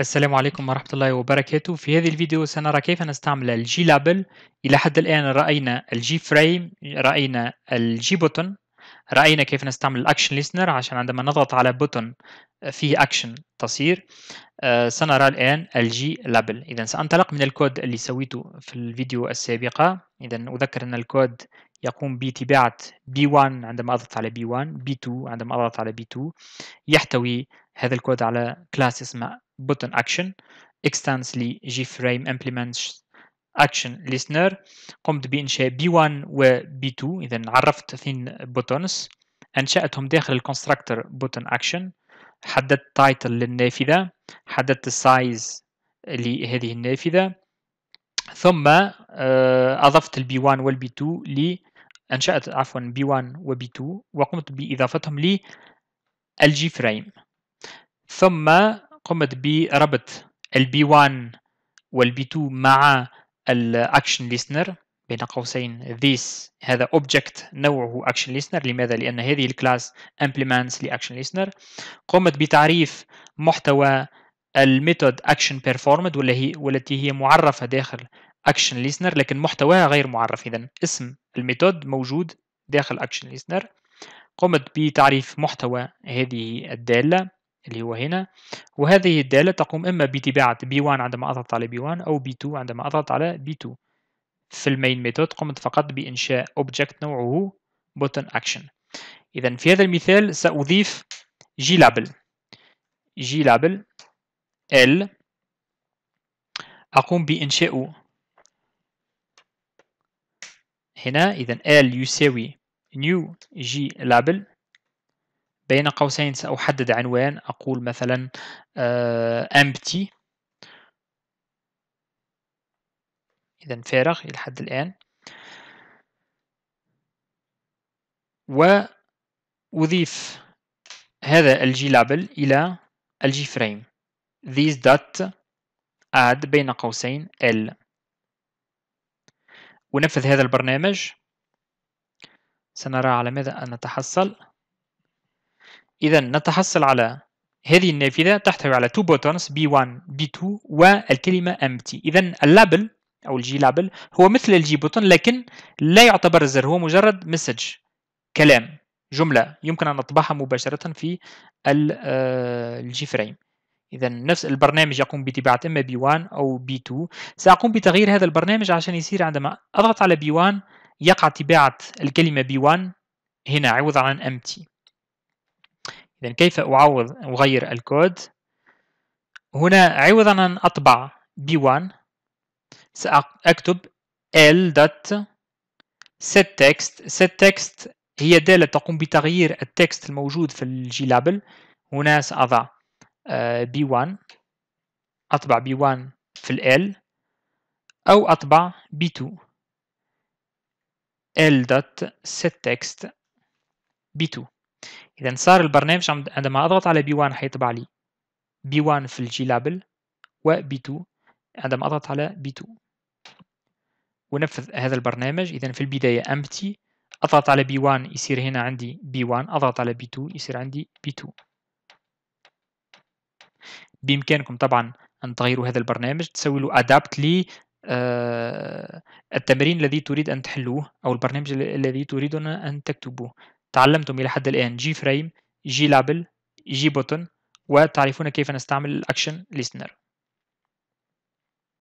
السلام عليكم ورحمة الله وبركاته. في هذه الفيديو سنرى كيف نستعمل ال JLabel. إلى حد الآن رأينا ال JFrame رأينا ال JButton رأينا كيف نستعمل ال action listener عشان عندما نضغط على button فيه أكشن تصير. آه، سنرى الآن ال JLabel. إذا سأنطلق من الكود اللي سويته في الفيديو السابقة. إذا أذكر أن الكود يقوم بطباعة B1 عندما أضغط على B1 B2 عندما أضغط على B2 يحتوي هذا الكود على class اسمه button action extends ل JFrame implements action listener. قمت بإنشاء B1 و B2 إذا عرفت اثنين buttons. أنشأتهم داخل ال constructor button action. حددت title للنافذة. حددت ال size لهذه النافذة. ثم آه، أضفت ال B1 وال B2 ل أنشأت عفوا B1 و B2 وقمت بإضافتهم لل JFrame ثم قمت بربط ال B1 وال B2 مع ال action listener بين قوسين. This هذا object نوعه action listener. لماذا؟ لأن هذه ال class implements ل action listener. قمت بتعريف محتوى ال method action performed والتي هي معرفة داخل action listener لكن محتواها غير معرف. إذا اسم ال method موجود داخل action listener. قمت بتعريف محتوى هذه الدالة. اللي هو هنا. وهذه الدالة تقوم إما بطباعة B1 عندما أضغط على B1 أو B2 عندما أضغط على B2 في ال main method قمت فقط بإنشاء object نوعه button action. إذا في هذا المثال سأضيف JLabel JLabel L أقوم بإنشاء. هنا إذا L يساوي new g label. بين قوسين سأحدد عنوان. أقول مثلا uh, empty. إذا فارغ إلى حد الآن. وأضيف هذا ال JLabel إلى ال JFrame this dot add بين قوسين L. ونفذ هذا البرنامج. سنرى على ماذا نتحصل. إذا نتحصل على هذه النافذة تحتوي على two buttons B1 B2 والكلمة empty. إذا ال label أو ال JLabel هو مثل ال JButton لكن لا يعتبر زر هو مجرد message كلام جملة. يمكن أن نطبعها مباشرة في آه، ال JFrame. إذا نفس البرنامج يقوم بطباعة إما B1 أو B2 سأقوم بتغيير هذا البرنامج عشان يصير عندما أضغط على B1 يقع طباعة الكلمة B1 هنا عوضا عن empty. إذا كيف أعوض أغير الكود؟ هنا عوضا عن أطبع B1 سأكتب L set text set text هي دالة تقوم بتغيير ال text الموجود في ال JLabel هنا سأضع B1 أطبع B1 في ال L أو أطبع B2 L dot set text B2 إذا صار البرنامج عندما أضغط على B1 حيطبع لي B1 في ال JLabel و B2 عندما أضغط على B2 ونفذ هذا البرنامج. إذا في البداية empty. أضغط على B1 يصير هنا عندي B1 أضغط على B2 يصير عندي B2 بإمكانكم طبعا أن تغيروا هذا البرنامج تسوي له adapt ل آه، التمرين الذي تريد أن تحلوه أو البرنامج الذي تريدون أن تكتبوه. تعلمتم إلى حد الآن JFrame JLabel JButton وتعرفون كيف نستعمل ال action listener